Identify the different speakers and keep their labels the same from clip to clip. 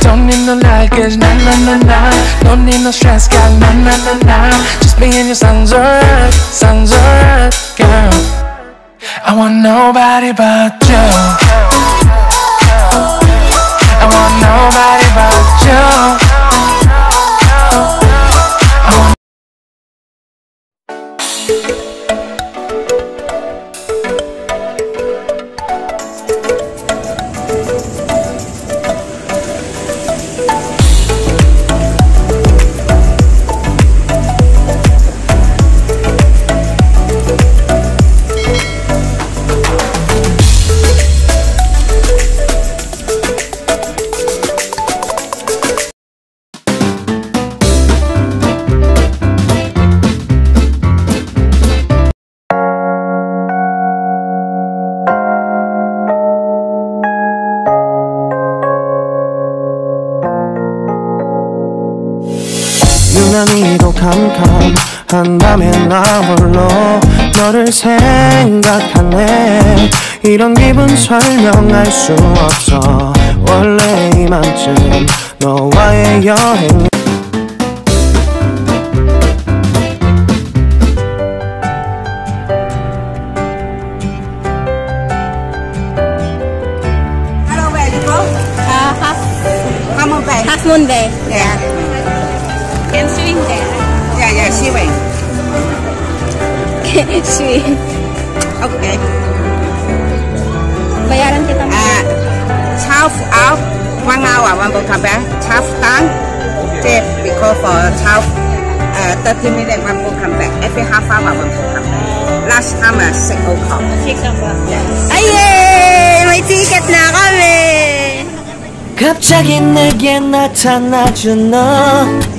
Speaker 1: Don't need no luggage, nah, nah, nah, nah Don't need no stress, girl, nah, nah, nah, nah Just me and your sun's alright, sun's alright, girl. I want nobody but you
Speaker 2: 유난히도 캄캄한 밤에 나 홀로 너를 생각하네 이런 기분 설명할 수 없어 원래 이맘쯤 너와의 여행
Speaker 3: Hello, where you go?
Speaker 4: Uh, half,
Speaker 3: Half Moon Bay.
Speaker 4: half moon day.
Speaker 3: Yeah,
Speaker 4: Can swing there.
Speaker 3: yeah, yeah, Xi
Speaker 4: swing.
Speaker 3: Okay.
Speaker 4: Bayaran kita mo.
Speaker 3: Uh, half out, one hour, one will come back. Half time, tip, because for half, uh, 30 minutes, one will come back. Every half hour, one will come back. Last time, uh, 6 o'clock.
Speaker 4: Six o'clock.
Speaker 3: Yes.
Speaker 4: Aye! May ticket na kami!
Speaker 2: 갑자기 내게 나타나준 너.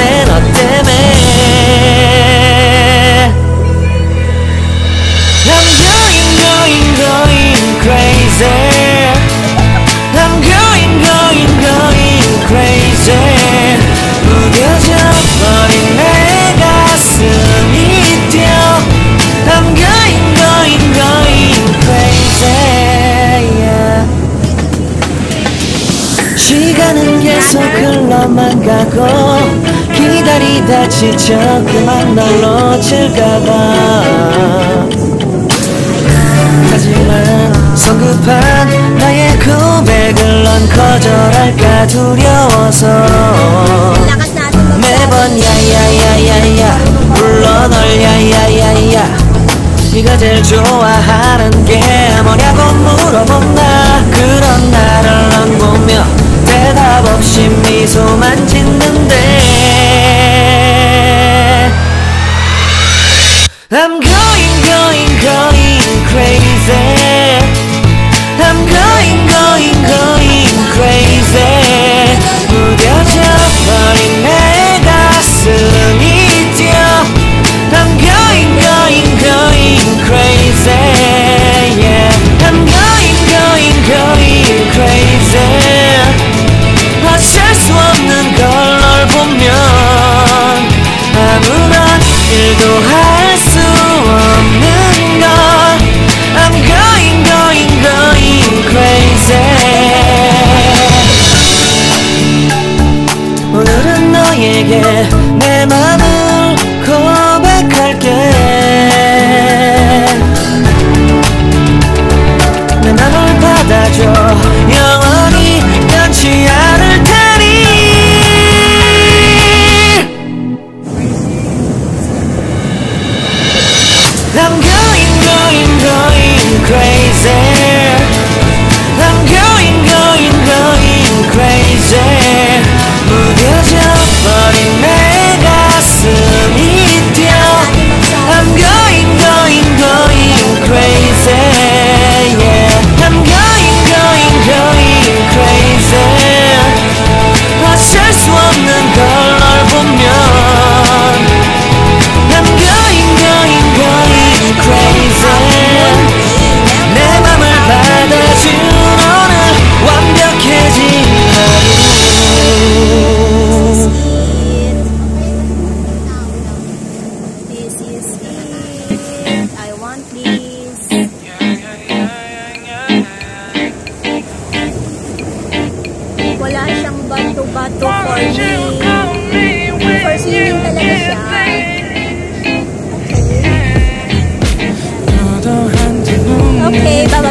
Speaker 2: 시간은 계속 흘러만 가고 기다리다 지쳐 그만 널 놓칠까봐 하지만 성급한 나의 고백을 넌 거절할까 두려워서. 매번 야야야야야 불러 널 야야야야. 네가 제일 좋아하는 게 뭐냐고 물어본다. 그런 나를 넌 보며 대답 없이 미소만 짓는데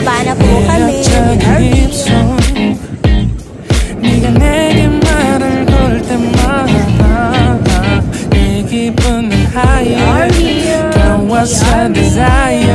Speaker 4: Na po kami.
Speaker 1: 네가 내게 말을 걸 때마다 내 기분은 higher a desire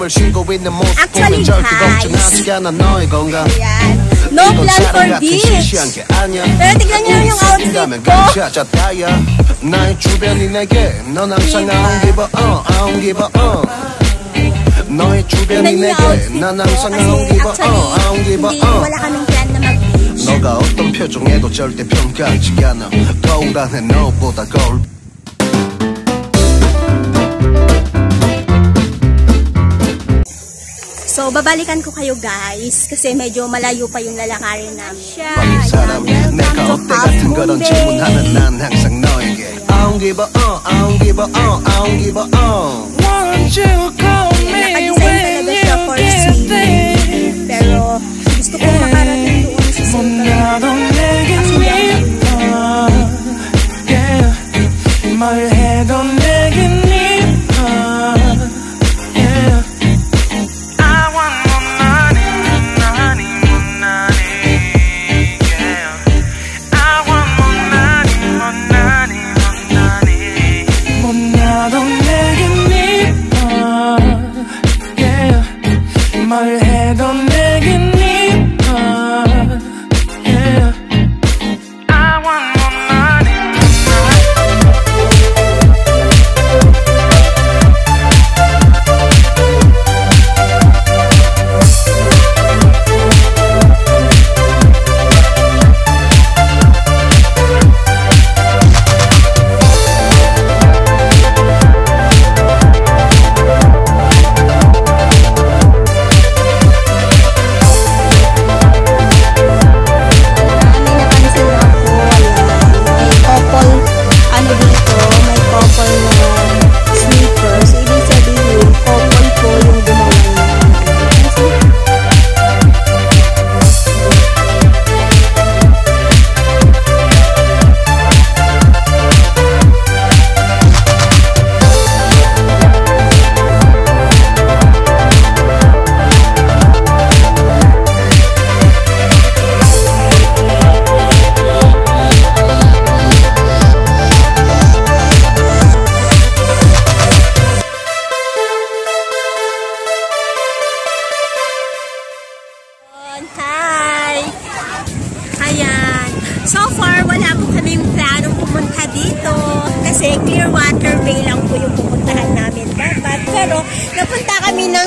Speaker 5: 숨을 쉬고 있는 모습 보면 절대
Speaker 4: guys.
Speaker 5: 걱정하지 않아 너의 건강.
Speaker 4: No plan for this. Pero tignan yung outfit
Speaker 5: 있다면
Speaker 4: ko.
Speaker 5: 찾아 다야 나의 주변이 내게 넌 항상
Speaker 4: Diba?
Speaker 5: I don't give a uh, I don't give a uh 너의 주변이 내게
Speaker 4: outfit
Speaker 5: 난. 항상 I
Speaker 4: Kasi
Speaker 5: don't give a uh, I
Speaker 4: actually,
Speaker 5: don't give a uh
Speaker 4: wala kaming plan na mag-beach.
Speaker 5: 너가 어떤 표정에도 절대 평가하지 않아 거울 안에 너보다 거울
Speaker 4: Babalikan ko kayo guys kasi medyo malayo pa yung lalakarin namin. Siya,
Speaker 5: yeah,
Speaker 4: welcome to Half Moon Bay!
Speaker 5: I don't give a uh, I don't give a uh, I don't give a uh.
Speaker 4: One, two, come.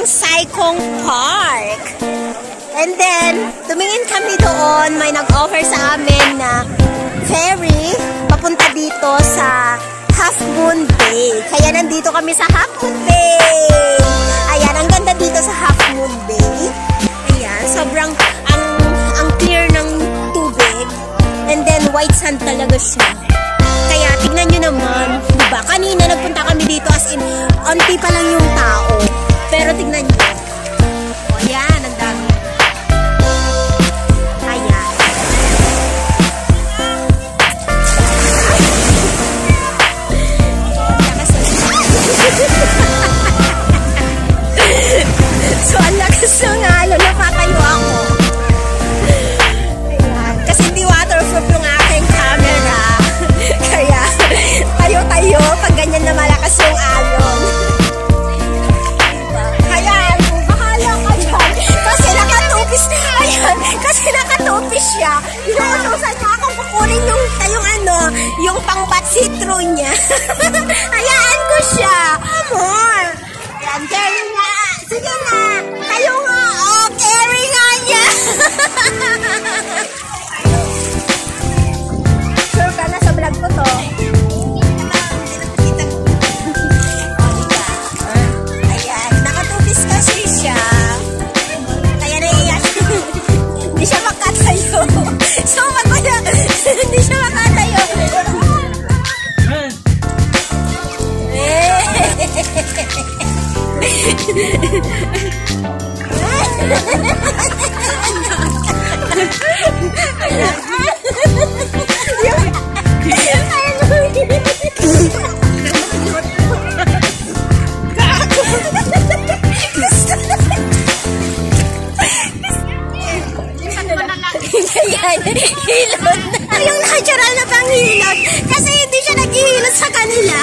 Speaker 4: Ng Saikong Park. And then, tumingin kami doon. May nag-offer sa amin na ferry papunta dito sa Half Moon Bay. Kaya nandito kami sa Half Moon Bay. Ayan, ang ganda dito sa Half Moon Bay. Ayan, sobrang ang ang clear ng tubig. And then white sand talaga siya. Kaya tignan nyo naman, di ba? Kanina nagpunta kami dito as in, onti pa lang yung tao. siya. Inuutusan niya akong kukunin yung, yung ano, yung pangpat citron niya. kulay. Hilot. yung natural na panghilot. Kasi hindi siya naghihilot sa kanila.